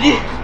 你